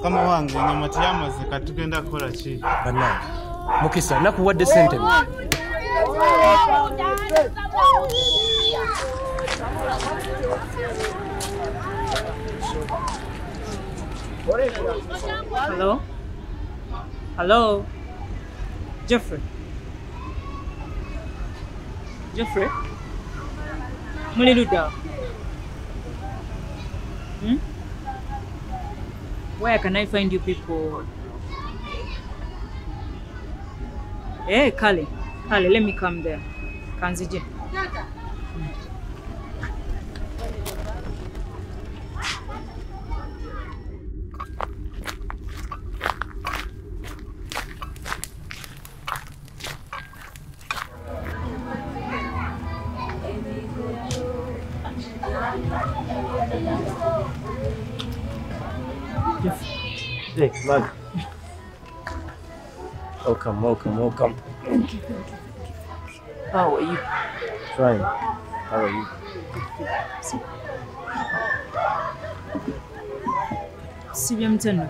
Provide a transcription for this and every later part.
mukama wange enyama teyamaze katugenda kukola ki bannange mukisa nakuwadde sente? Hello? Hello? Jeffrey? Jeffrey? Muli ludda? Hmm? Where can I find you people? Hey, Kale. Kale, let me come there. Kanzije. Hey, man. Welcome, welcome, welcome. How are you? Fine. How are you? sibye mutano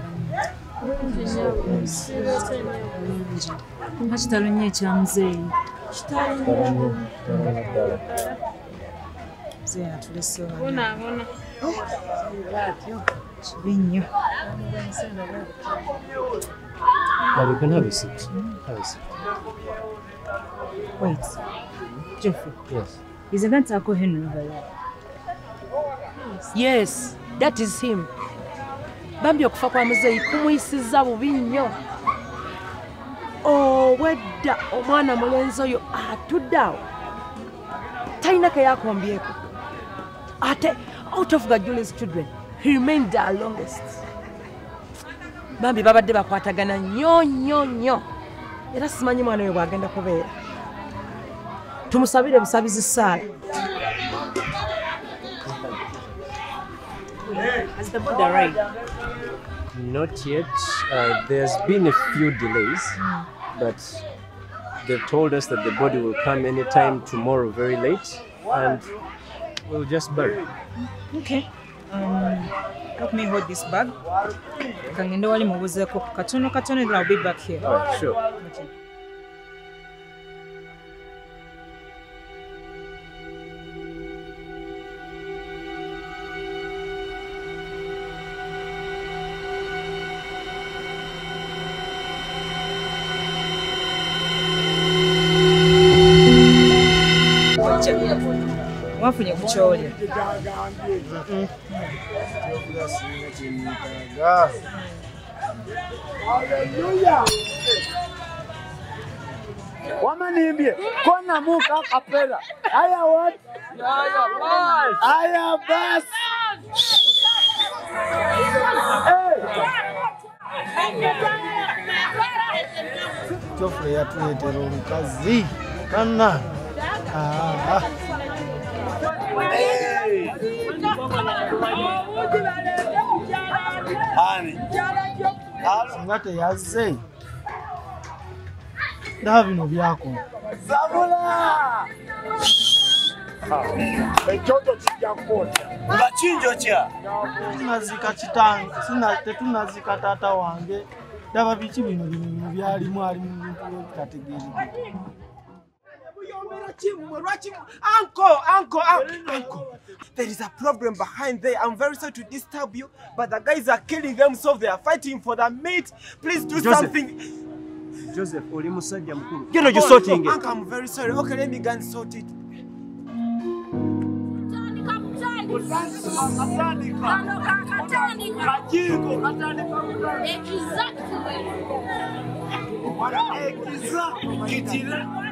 mpa kitalo nnyo ekyamuzeeyi muzeeyi atulese wano kibi nnyo But you can have a seat. Have a seat. wait Jeffrey Yes. is that Uncle Henry over there? yes that is him bambi okufa kwa muzeeyi kumuyisiza bubi nnyo obwedda omwana mulenzi oyo atudde awo talina keyakombyeko ate out of gajulis children he remained the longest bambi babadde bakwatagana nnyo nnyo nnyo era simanyi mwana oyo bwagenda kubeera tumusabire busabizi saala Has the boat arrived? Not yet. Uh, there's been a few delays, but they've told us that the body will come anytime tomorrow, very late, and we'll just bury. Okay. Um, help me hold this bag. Kangende wali mubuzeeko katono katono then I'll be back here. All right, sure. Okay. Kyolya. wamanimbye konamuka kapera aya wat aya bas. Jofre yatuletera olukazi kana. Ah. Singa teyazze ndaba bino byakoma ekyoto kijja kukoota nga kinjo kya tunazika kitange sina- tetunazika taata wange. Ndaba biki bino bino bino byalimu ali mu bintu ebitategeerekeka Uncle, uncle, uncle, uncle. There is a problem behind there. I'm very sorry to disturb you, but the guys are killing themselves. They are fighting for the meat. Please do Joseph. something. Joseph, oli musajja mukulu. Oh, Genda gisorting it. Uncle, I'm very sorry. Okay, let me go and sort it. singa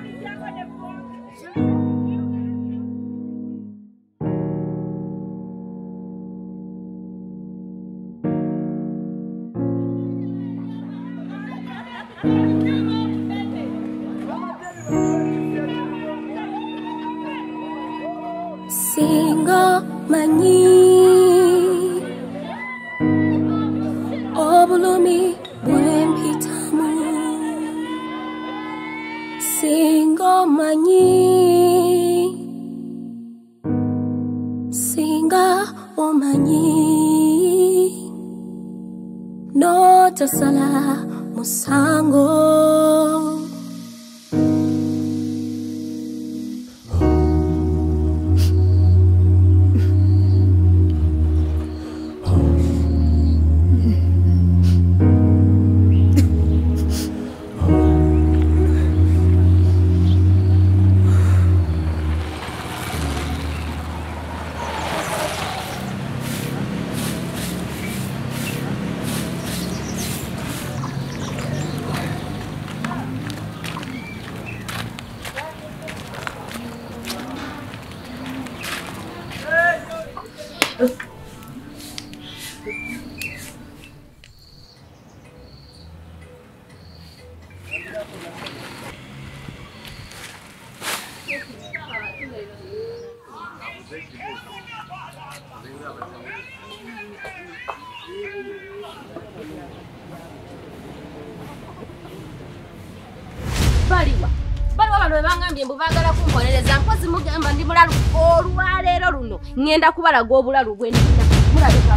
ŋŋenda kubalaga obulalu bwe ndina mulabika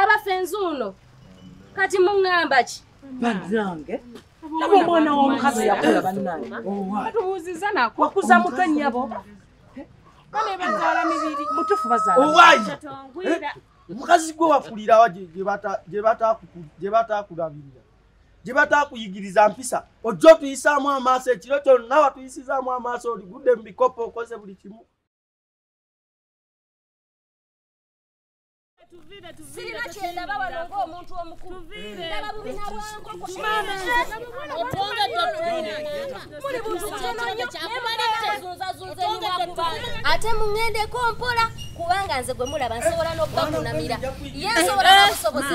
abafenzi uno kati muŋŋamba ki? Bannange nabo omwana w'omukazi yakula bannange. Batubuuziza nako. Wakuza mutwe nnyabo bane bazaala mibiri. Mutufu bazaala owaayi mukazi gwe wakulirawa gye bataakulabirira gye bataakuyigiriza mpisa. Ojja otuyisaamu amaaso ekiro kyonna watuyisizaamu amaaso oligudde mu bikopo okoze buli kimu sirina kyendaba wano ng'omuntu omukulu ndaba bubina bwankoko muli buntu kyenonyozunzazunza enyumakubanga ate muŋŋendeko mpola kubanga nze gwe mulaba nsobola n'okubakunamira ye nsobola n'obusobozi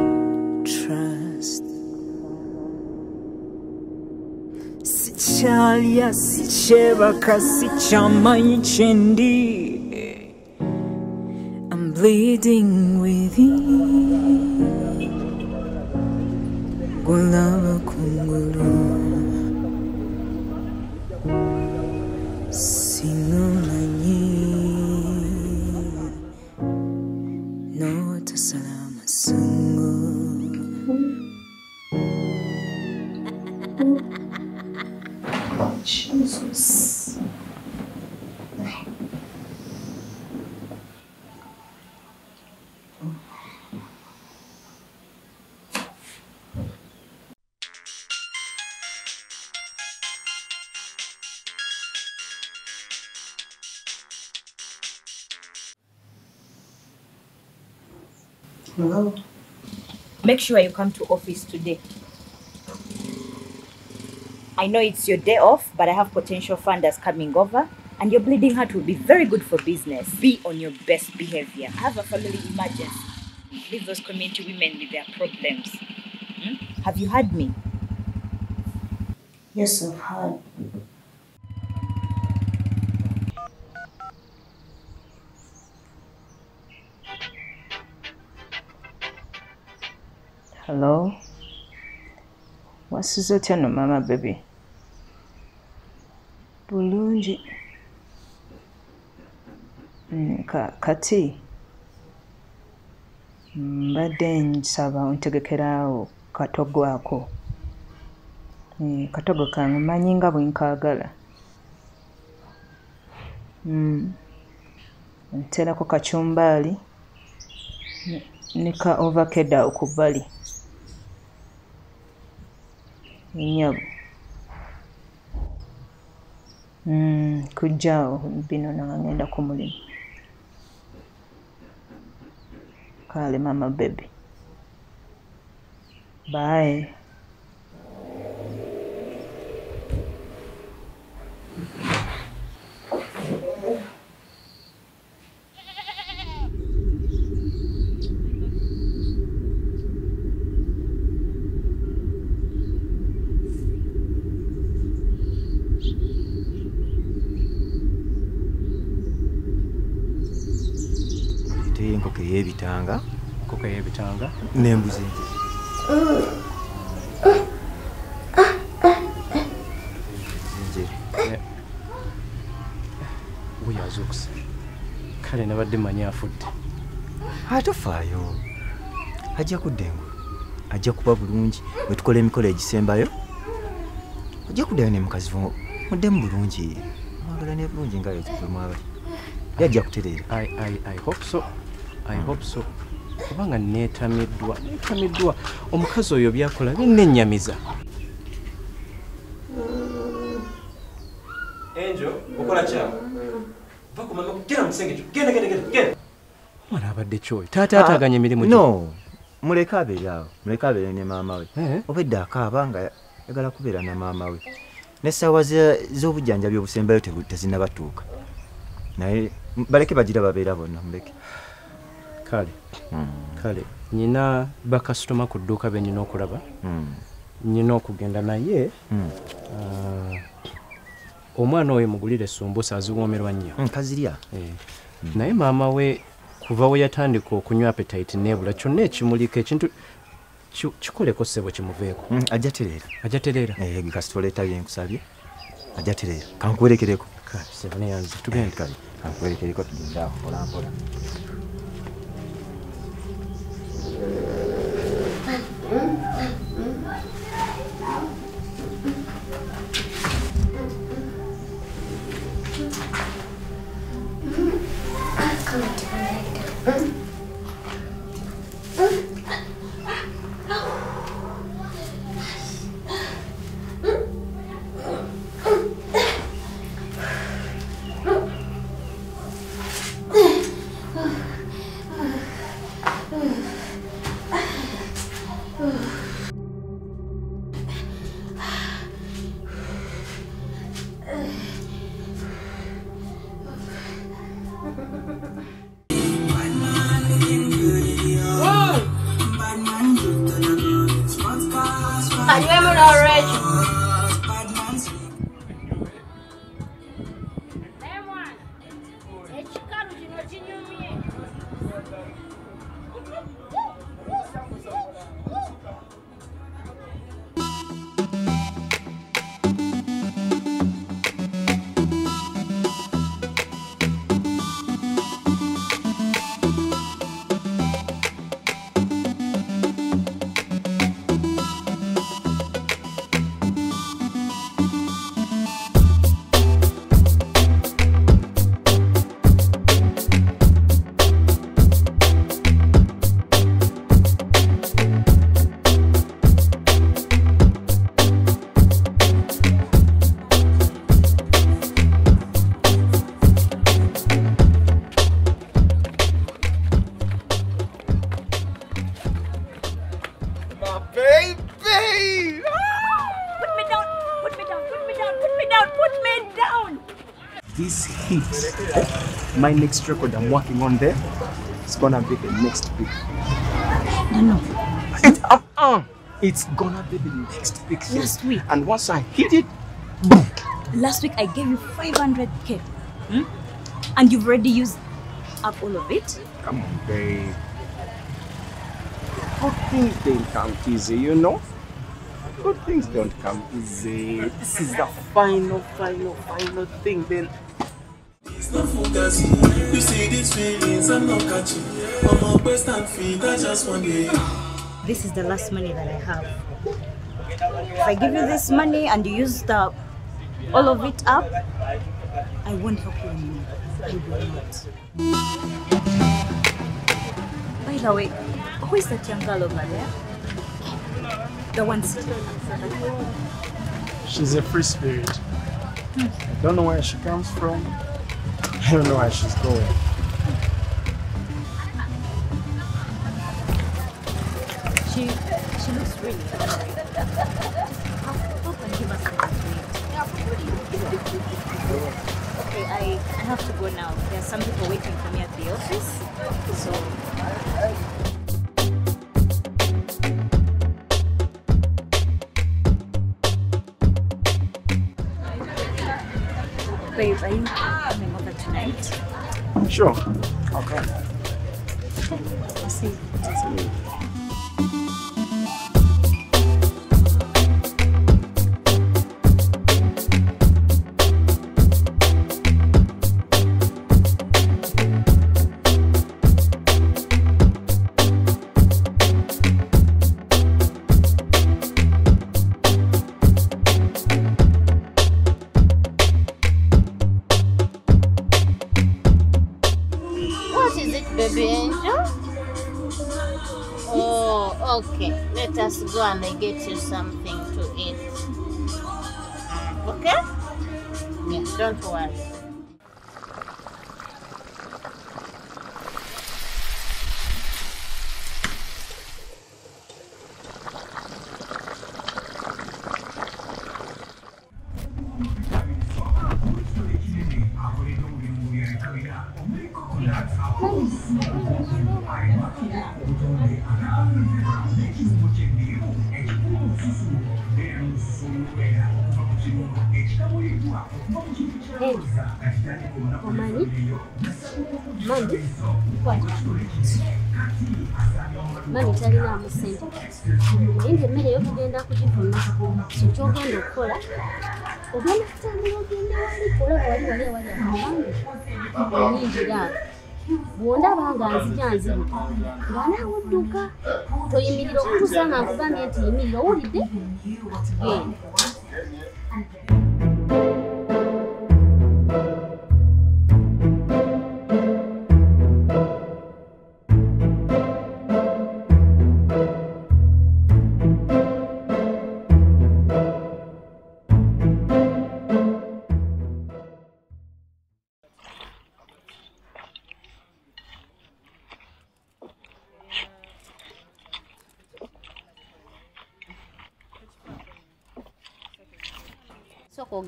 I'm bleeding with you. Gulava kunguru. Hello. Make sure you come to office today. I know it's your day off, but I have potential funders coming over, and your bleeding heart will be very good for business. Be on your best behavior. I have a family emergency. Leave those community women with their problems. Hmm? Have you heard me? Yes, I've heard. Hello? Wasize otya no mama baby? Kati mbadde nsaba ontegekeraawo katogo ako. Eh, katogo kange manyi nga bwe nkaagala. Mm. Nteerako kacumbaali ne- ka ovakeda ku bbali. Ennyabo. Mm, kujjaawo bino nga ngenda ku mulimu. Kale mama baby. Bye. Eteyo n'embuzi enjere wuyo azuukuse kale nabadde manyi afudde. Atofaayo ajja kudda engo ajja kuba bulungi. Bwe tukola emikolo egisembayo ajja kuddayo ne mukazi wo muddemu bulungi. Mwagala ne bulungi nga yemwaba ye ajja kutereera. I, hope so. I hope so kubanga neetamiddwa neetamiddwa. Omukazi oyo byakola binnenyamiza enjo okola kyawe va ku mama gera musenge kyo. Genda genda genda genda. Omwana abadde kyoyo. Taata ataaganya emirimu gye. no. Muleke abeere awo. Muleke abeere ne maama we. Obedda akaaba nga yagala kubeera na maama we. N'essaawa z'obujjanjabi obusembayo tezinnabatuuka. Naye baleke bagira babeera bonna muleke kale. Kale nyina bakasitoma ku dduuka be nyina okulaba nyina okugenda naye ah, omwana oyo mugulire esumbusa aziwoomerwa nnyo. Kazirya Eh, naye maama we kuva we yatandika okunywa appetite nebula kyonna ekimuliko ekintu ki- kikoleko ssebo kimuveeko. Mm, ajja tereera. Ajja tereera. Kasita oleeta byenkusabye ajja tereera. Kankuwerekereko. Neyanze tugende. Kale kankuwerekereko tugende awo mpolampola my next record I'm working on there, it's gonna be the next big. No, no. It, uh-uh. It's gonna be the next big thing. Last week. And once I hit it, boom. Last week I gave you 500k. Hmm? And you've already used up all of it? come on, babe. Good things don't come easy, you know? Good things don't come easy. This is the final, final, final thing, then. It's not fugazi. You see these feelings, I'm not catching. I'm a best and feet, I just want it. This is the last money that I have. If I give you this money and you use the all of it up, I won't help you anymore. I will not. By the way, who is that young girl over there? The one sitting. She's a free spirit. I don't know where she comes from. I don't know where she's going. she she looks really hungry. Okay, I, I have to go now. There are some people waiting for me at the office. So Babe, are you tonight? Sure. Okay. I'll see. I'll see done to us. Ky'ogenda okukola, ogenda kutambula ogenda wali olaba wali wali awali amangu. Onyingira bw'ondaba nga nzija nziruka nga naawe odduka toyimirira okutuusa nga nkugambye nti yimirira owulidde genda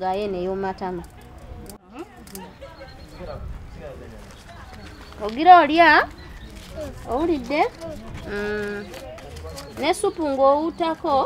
ogaaye neyomatama ogira olya? Owulidde? Mm. ne supu ng'owuutako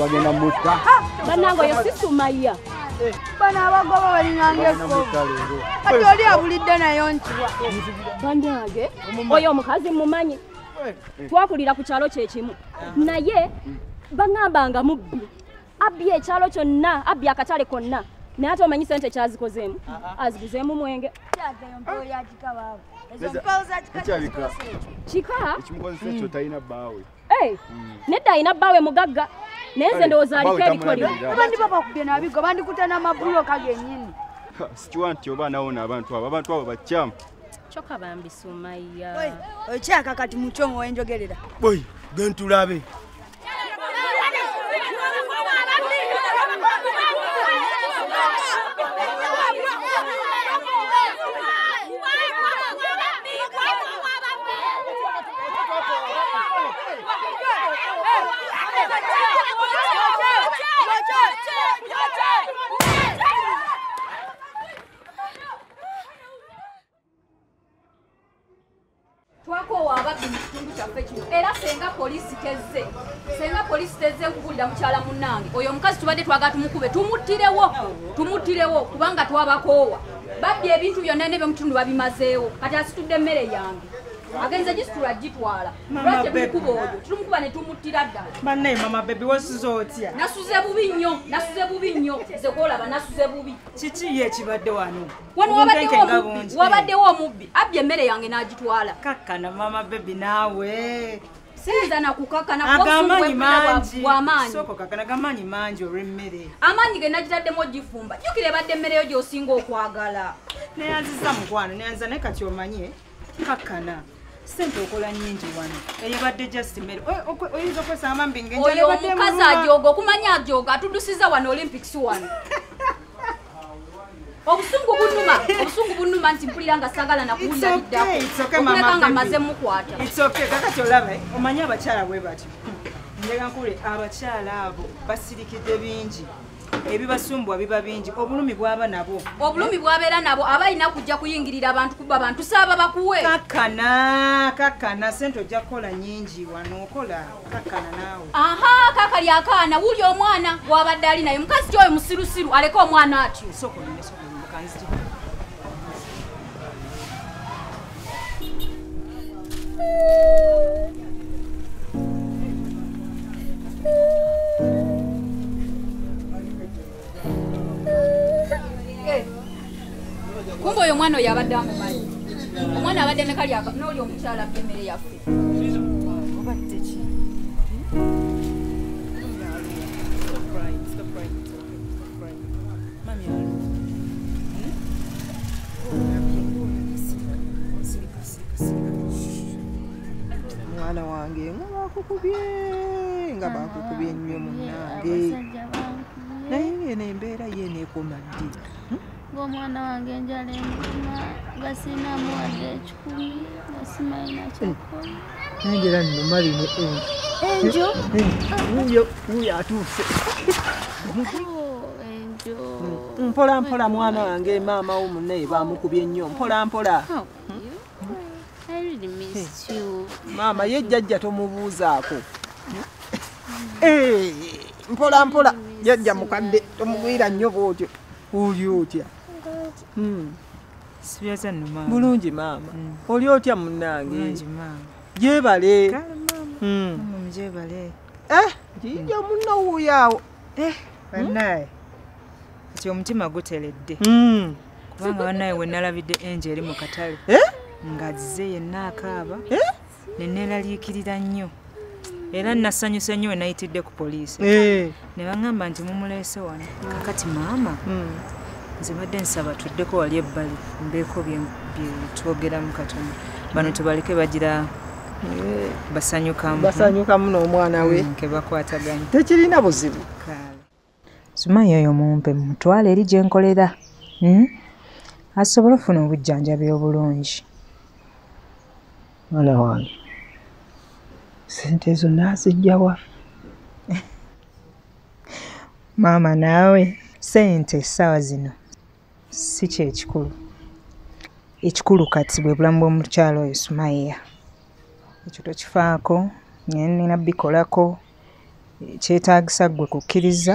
bagenda mutta bannange oyo si sumaya bano abagoba balinanga ekkovu kati oli abulidde nayo nkiwa bannange oyo omukazi mumanyi twakulira ku kyalo kyekimu naye baŋŋambanga mubbi. Abbye ekyalo kyonna abbye akatale konna. Naye ate omanyi sente kyazikozeemu aziguzeemu mwenge kika ekimukozesa ekyo? Talina bbaawe Eh, nedda alina bbaawe mugagga. Naye nze ndowooza aliko tamulabirira. abandi babakubye nabigo bandikuta n'amabuloka gennyini. Sikiwa nti oba nawona abantu abo. Abantu abo bakyamu. Kyokka bambi sumaya okyaka kati mukyongo wenjogerera. Boy gentulabe kyaffe kino era senga poliisi tezze. Senga poliisi tezze nkubuulira mukyala munnange. Oyo omukazi tubadde twagala tumukube tumuttirewo tumuttirewo kubanga twabakoowa. Babbye ebintu byonna ne byemukitundu babimazeewo. Kati asitudde emmere yange agenze gisitula gitwala. Lwaki tumukuba oyo? Tumukuba ne tumuttira ddala. Bannaye mama bebi wasuze otya? Nasuze bubi nnyo nasuze bubi nnyo. Nze kwolaba nasuze bubi. Kiki ye ekibadde wano? Wano wabaddewo omubbi abbye emmere yange n'agitwala. Kakkana mama bebi naawe. Siyinza nakukakana agamaanyi mangi. olw'emmere amaanyi ge nagitaddemu ogifumba. Jjukira ebadde emmere yo gy'osinga okwagala. Neyanziza mukwano neyanziza naye kati omanye kakkana sente okola nnyingi wano. Oy- okwe- oyinza okwesanga mambi oyo omukazi ajooga okumanya ajooga atudusiza wano olympics wano. Obusungu bunuma obusungu bunuma nti mpulira nga sagala nakuwunda biddako okuleka nga maze mukwata. Kakati olaba omanyi abakyala bwe batyo. Njega nkule abakyala abo basirikidde bingi ebibasumbwa biba bingi obulumi bwaba nabo obulumi bwabeera nabo abalina kujja kuyingirira abantu kuba bantu saaba bakuwe. Kakkana kakkana sente ojja kukola nyingi wano okola kakkana naawe. Aha kakali akaana wuli omwana gwabadde ali naye mukazi kyoyo musirusiru aleke omwana atyo kumbe oyo omwana oyo abadde amumanyi. Omwana abadde nekalyaka nooli omukyala emmere yaffe. Mwana wange nga bakukubye nga bakukubye nnyo munnange. Naye eno embeera yeeno ekoma ddi ng'omwana wange enjala enguma nga sinamu wadde ekikumi nga simanyi nakyakola nanjera nnuma bino Enjo? wuyo wuyo atuuse. Enjo mpola mpola mwana wange maama wo munnaye bamukubye nnyo. Mpola mpola. I really missed you. maama ye jjajja tomubuuzaako. Eh, mpola mpola. Jjajja mukadde tomugwira nnyo bwotyo. Oli otya. Sibyaza nno maama. Bulungi maama. Oli otya munnange? Gyebale. Mama mujebale jijja munno wuuyo awo. Bannaye kati omutima guteredde. Kubanga bannaye we nalabidde enje eri mu katale. Nga zze yenna akaaba neneeraliikirira nnyo. Era nasanyuse nnyo we nayitidde ku poliisi. Eh. ne baŋŋamba nti mumuleese wano. Kakati maama nze badde nsaba tuddeko wali ebbali mbeeko bye bye twogeramu katono bano tubaleke bagira basanyukamu. Basanyukamu n'omwana we. Mm, ke bakwataganya tekirina buzibu. Sumayi oyo mumpe mutwale eri gye nkolera. Mm? asobole ofuna obujjanjabi obulungi? Mwana wange sente ezo naazijjawa maama naawe sente essaawa zino si kyekikulu ekikulu kati bwe bulamu bw'omukyalo oyo sumayiya ekyo tokifaako naye nina bikolako kyetaagisa ggwe kukkiriza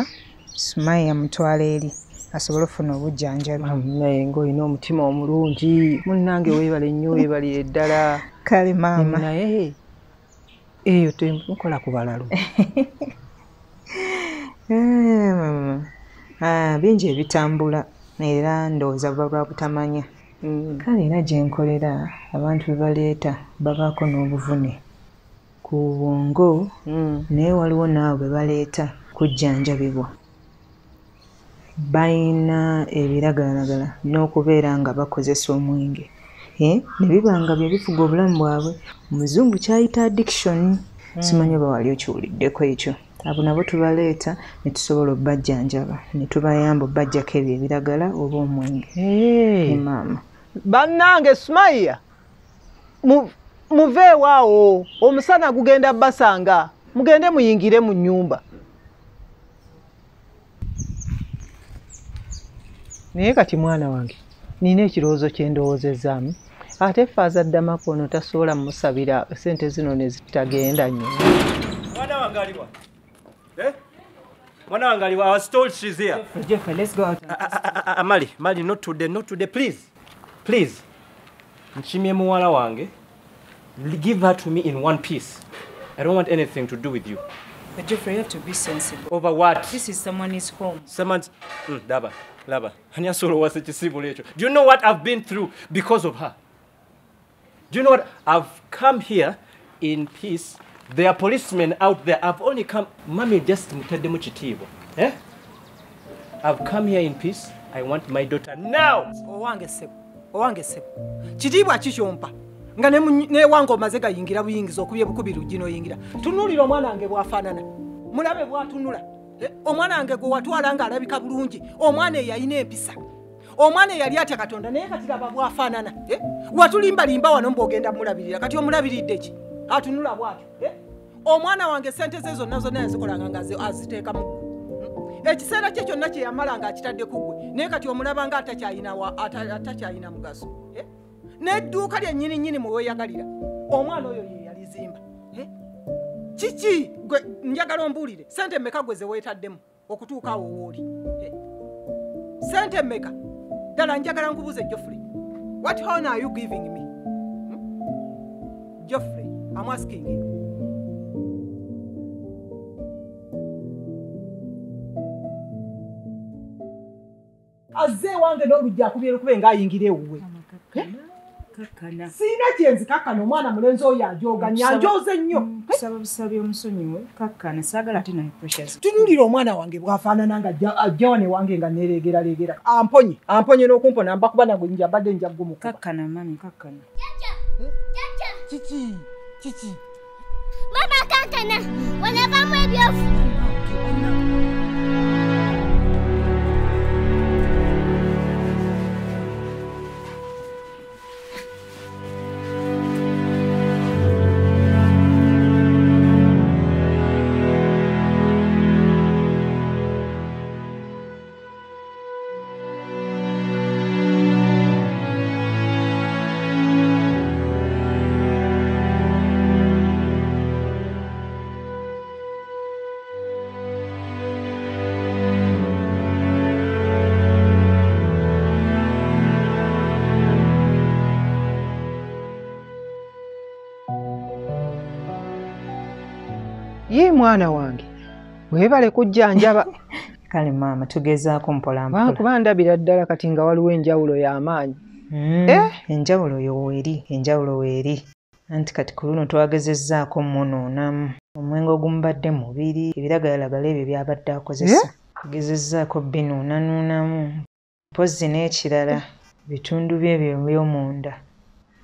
sumayiya mutwala eri asobole ofuna obujjanjabi. Naye ngaolina omutima omulungi munnange weebale nnyo weebalire ddala kale maama. Naye eyo temukola ku balalu. Eh. Ah, bingi ebitambula era ndowooza buba lwa butamanya. Kale era gye nkolera abantu be baleeta babaako n'obuvune ku bwongo naye waliwo naawe be baleeta kujjanjabibwa. Balina ebiragalalagala n'okubeera nga bakozesa omwenge. Eh, ne biba nga bye bifuga obulamu bwabwe. Omuzungu kyayita addiction. Simanyi oba wali okiwuliddeko ekyo abo nabo tubaleeta ne tusobola obbajjanjaba ne tubayamba obbajjako ebyo ebiragala oba omwenge. Eh, maama. Bannange sumayiya mu- muveewaawo omusana gugenda basanga mugende muyingire mu nnyumba. Naye kati mwana wange nina ekirowoozo kye ndowoozezaamu. Ate faaza ddamako ono tasobola musabira sente zino ne zitagenda nnyo Mwana wange aliwa? Eh? Mwana wange aliwa? I was told she's here. Jeffrey, let's go out. Ah, ah, Mali, Mali, not today, not today, please. Please. Nchimye muwala wange. give her to me in one piece. I don't want anything to do with you. But Geoffrey, you have to be sensible. Over what? This is someone's home. Someone's. Mm, Daba, Laba. Ani asolo wase chisibu lecho. Do you know what I've been through because of her? Do you know what? I've come here in peace. There are policemen out there. I've only come. Mami just mutadde mu kitiibwa. Eh? I've come here in peace. I want my daughter now. owange ssebo owange ssebo kitiibwa kikyompa nga ne newange omaze gayingira buyingiza okubye bukubi luggi noyingira tunuulira omwana wange bwafaanana mulabe bwatunula Eh, omwana wange gwe watwala ng'alabika bulungi omwana yalina empisa omwana eyali atya katonda naye kati laba bwafaanana Eh, watulimbalimba wano mbwogenda mulabirira kati omulabiridde ki atunula bwatyo Eh, omwana wange sente ze zonna zonna yazikolanga nga azi- aziteeka mu ekiseera kye kyonna kye yamala ng'akitadde ku gwe naye kati omulaba nga atakyayina mugaso Eh? n'edduuka lyennyini nnyini mwe weeyagalira omwana oyo ye yalizimba Eh? kiki gwe njagala ombuulire sente mmeka gwe ze weetaddemu okutuuka awo wooli sente mmeka ddala njagala nkubuuze joffrey what horn are you giving me Hmm? joffrey I'm asking you. Azze ewange n'oluggi akubye lukube ng'ayingira ewuwe. Kakkana siina kyenzikakkana omwana mulenzi oyo ajoganya anjoze nnyo. Kusaba busabi omusonyiwe kakkana saagala ate naye pressures tunuulira omwana wange bwafaanana nga ajja- wano ewange nga nereegeraleegera amponye amponye n'okumpona mbakuba nagwe nja mbadde nja ggumukuba kakkana mami kakkana. Kiki Titi. Baba kanka nan, wala ba mu biyo ye mwana wange weebale kujjanjaba. Kale maama tugezaako mpolampola kuba ndabira ddala kati nga waliwo enjawulo y'amaanyi Eh? enjawulo yo weeri enjawulo weeri anti kati ku luno twagezezzaako munoonamu omwenge ogumubadde mubiri ebiragalalagala ebyo byabadde akozesa. Tugezezzaako binuunanuunamu mpozzi n'ekirala bitundu bye ebyo by'omunda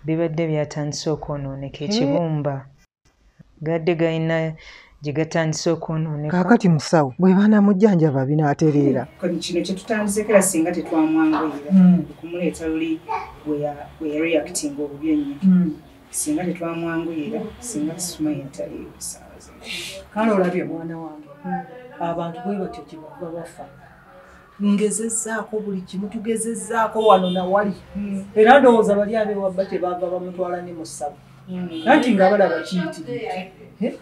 bibadde byatandise okwonooneka ekibumba. Gadde galina gye gatandise okwonooneka kaakati musawo bwe baanamujjanjaba binaatereera. Kino kyetutandiseko era singa tetwamwanguyira okumuleeta luli weyareactinga obubi ennyo singa tetwamwanguyira singa sumaye ntaliiwo essaawa zino kale olabye mwana wange abantu bwe batyo kyebava bafa ngezezzaako buli kimu tugezezzaako wano nawali era ndowooza bali abewabba kyebava bamutwala ne mu ssabo anti nga balaba kiyitiridde Eh?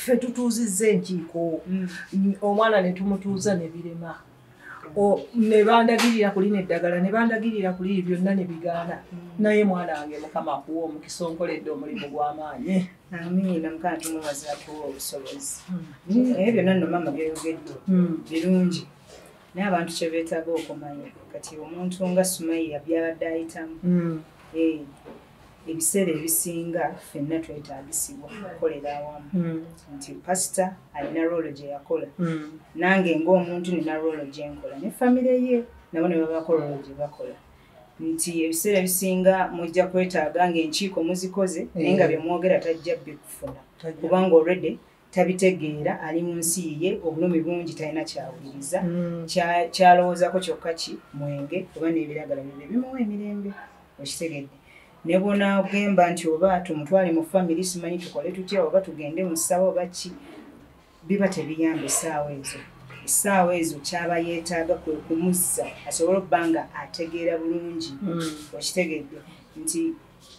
Ffe tutuuzizza enkiiko. Omwana ne tumutuuza ne birema. O- ne bandagirira kulina eddagala ne bandagirira kuli byonna ne bigaana. Naye mwana wange mukama akuwa omukisa onkoledde omulimu gw'amaanyi. Amiina mukama tumubaza atuwa obusobozi naye byonna nno mama byayogedde birungi. Naye abantu kye beetaaga okumanya. Kati omuntu nga sumaiya byabadde ayitamu. Eh, ebiseera ebisinga ffenna twetaagisibwa okukolera awamu. Nti pasita alina roolo gye yakola. Nange ng'omuntu nina roolo gye nkola ne famire ye nabo ne babako roolo gye bakola. Nti ebiseera ebisinga mujja kwetaaga ng'enkiiko muzikoze naye nga byemwogera tajja bikufuna kubanga olredde tabitegeera ali mu nsi ye obulumi bungi talina kyawuliriza. Kya- kyalowoozako kyokka ki? Mwenge oba n'ebiragala bibyo bimuwa emirembe okitegedde ne bonagemba nti oba tumutwale mu famire simanyi tukole tutya oba tugende mu ssawo oba ki biba tebiyamba essaawa ezo. Essaawa ezo kyaba yeetaaga kwe kumuzza asobole okuba nga ategeera bulungi okitegedde nti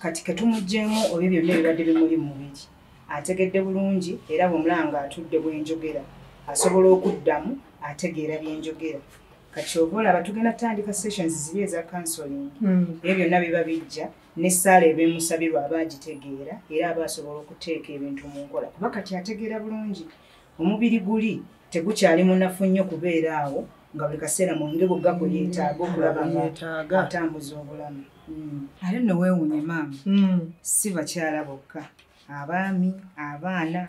kati ketumugjemu oba ebyo byonna ebibadde bimuli mu mubiri. Ategedde bulungi era bwemulaba nga atudde bwenjogera asobola okuddamu ategeera byenjogera. Kati oba olaba tugenda tutandika sessions ziri eza counseling Mm. ebyo byonna biba bijja nessaala ebemusabirwa aba agitegeera era aba asobola okuteeka ebintu mu nkola. Kuba kati ategeera bulungi. Omubiri guli tegukyali munafu nnyo kubeera awo nga buli kaseera mwenge gogga guyeetaaga okulaba nga Yeetaaga. atambuza obulamu. Mm. ate nno weewunye maama. Si bakyala bokka. Abaami abaana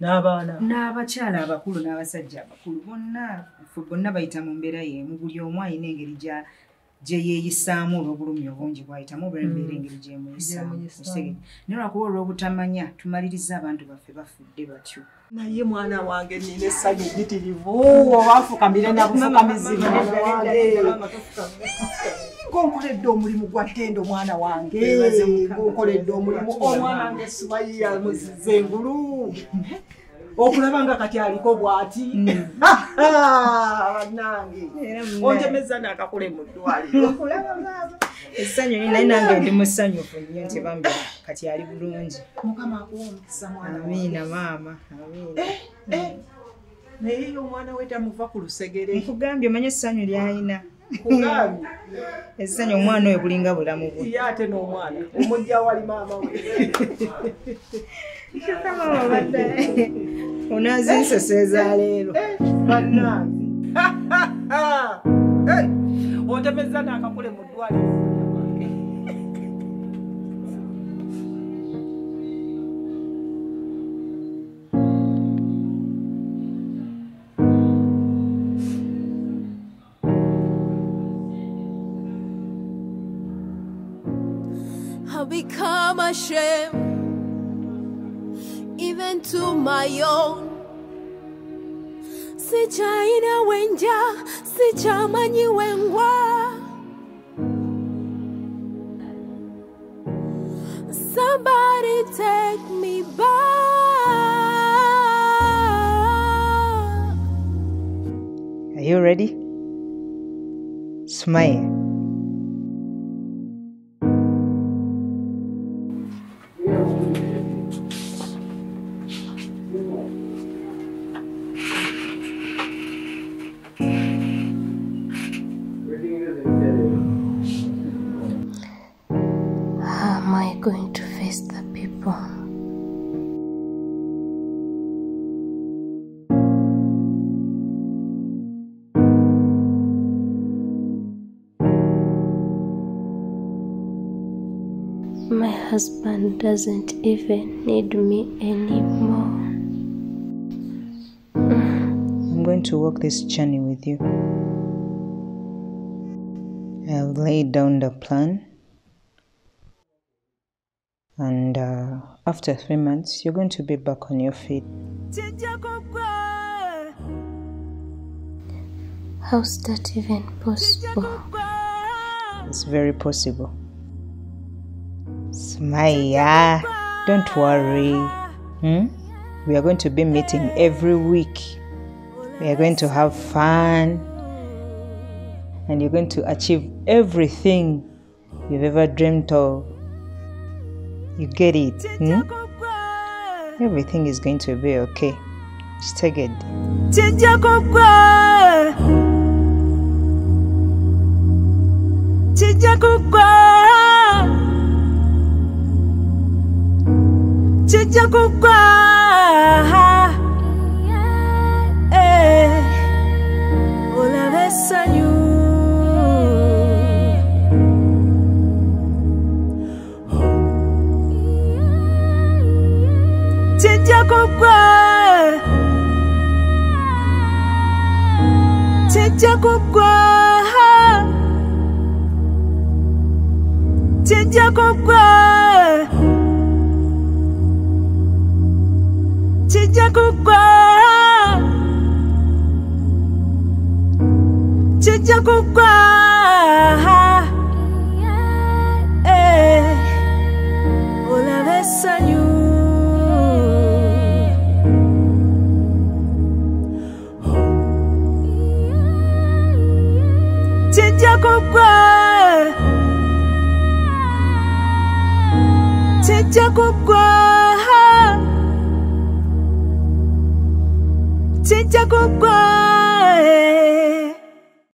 n'abaana. n'abakyala abakulu n'abasajja abakulu bonna ffe bonna bayita mu mbeera y'emu. Buli omu alina engeri gya- gye yeeyisaamu olw'obulumi obungi bwayitamu oba embeera Mm. engeri gyemuyisaamu. Osegedde. naye lwakuba olw'obutamanya tumaliriza abantu baffe bafudde batyo? Naye mwana wange nina essanyu dditirivu owafukamire nabufukamizibwa ngonkoledde omulimu gwa ttendo mwana wange. Ngonkoledde omulimu. omwana wange sumayiya muzize engulu okulaba nga kati aliko bw'ati. Bannange. Ontemeza n'akakule mu ddwaliro. Essanyu ni naye nange ndi musanyufu nnyo nti bambi kati ali bulungi. Mukama akuwa omukisa mwana amiina maama amiina naye ye omwana we tamuva ku lusegere. Nkugambye omanye essanyu lyalina Nkugambye. essanyu omwana oyo bulinga bulamu bwe ye ate n'omwana. Omujja wali maama we. Onaazinseseeza leero. Bannange. Hey, ontemeza n'akakule mu ddwaliro I've become ashamed, even to my own. Sichaina wenja, sichamanyi wengwa. Somebody take me back. Are you ready? Smile. My husband doesn't even need me anymore. I'm going to walk this journey with you. I've laid down the plan. And uh, after three months, you're going to be back on your feet. How's that even possible? It's very possible. Smile. Don't worry. Hmm? We are going to be meeting every week. We are going to have fun. And you're going to achieve everything you've ever dreamed of. You get it? Hmm? Everything is going to be okay. Steged. kijja kugwa kijja kugwa